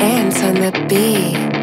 ants on the beat.